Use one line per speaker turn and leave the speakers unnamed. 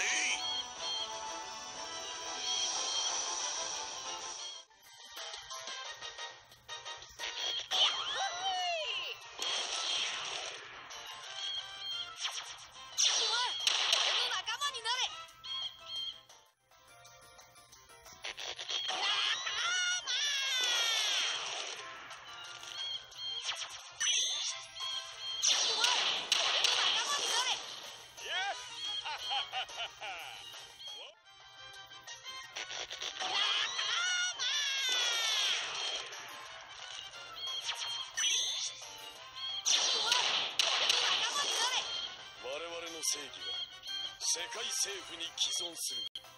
Sim! 正義は世界政府に既存する。